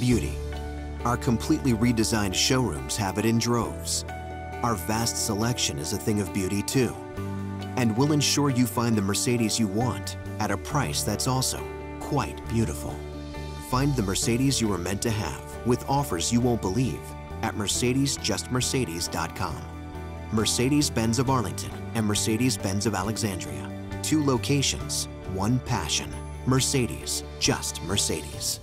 beauty. Our completely redesigned showrooms have it in droves. Our vast selection is a thing of beauty too. And we'll ensure you find the Mercedes you want at a price that's also quite beautiful. Find the Mercedes you were meant to have with offers you won't believe at mercedesjustmercedes.com. Mercedes-Benz of Arlington and Mercedes-Benz of Alexandria. Two locations, one passion. Mercedes, just Mercedes.